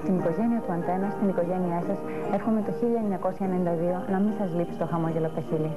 Από την οικογένεια του Αντένα στην οικογένειά σας, εύχομαι το 1992 να μην σας λείψει το χαμόγελο από τα χείλη.